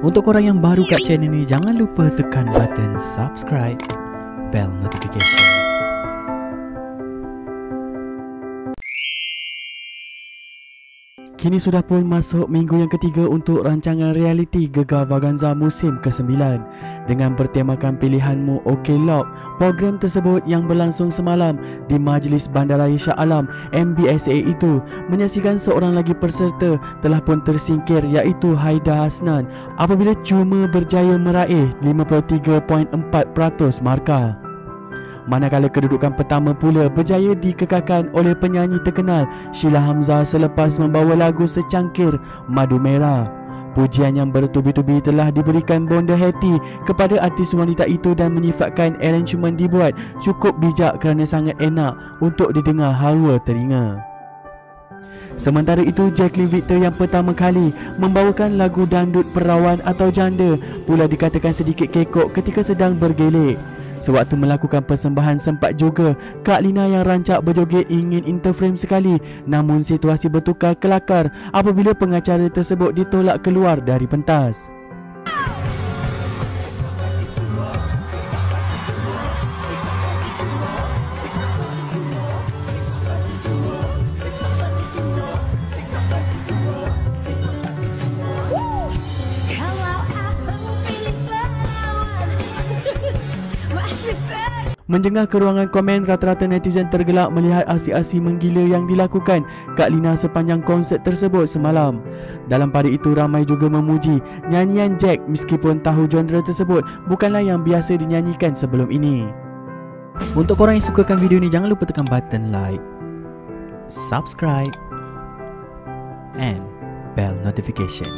Untuk korang yang baru kat channel ni Jangan lupa tekan button subscribe Bell notification Kini sudah pun masuk minggu yang ketiga untuk rancangan realiti Gegar Vaganza musim ke-9 Dengan bertemakan pilihanmu OK Lock Program tersebut yang berlangsung semalam di Majlis Bandaraya Shah Alam MBSA itu Menyaksikan seorang lagi peserta telah pun tersingkir iaitu Haida Hasnan Apabila cuma berjaya meraih 53.4% markah Manakala kedudukan pertama pula berjaya dikekalkan oleh penyanyi terkenal Sheila Hamzah selepas membawa lagu secangkir Madu Merah. Pujian yang bertubi-tubi telah diberikan Bonda Hattie kepada artis wanita itu dan menyifatkan arrangement dibuat cukup bijak kerana sangat enak untuk didengar halwa telinga. Sementara itu Jacqueline Victor yang pertama kali membawakan lagu dandut perawan atau janda pula dikatakan sedikit kekok ketika sedang bergelik. Sewaktu melakukan persembahan sempat juga Kak Lina yang rancak berjoget ingin interframe sekali. Namun situasi bertukar kelakar apabila pengacara tersebut ditolak keluar dari pentas Menjengah ke ruangan komen, rata-rata netizen tergelak melihat aksi-aksi menggila yang dilakukan Kak Lina sepanjang konsert tersebut semalam. Dalam pada itu, ramai juga memuji nyanyian Jack meskipun tahu genre tersebut bukanlah yang biasa dinyanyikan sebelum ini. Untuk korang yang sukakan video ini, jangan lupa tekan button like, subscribe and bell notification.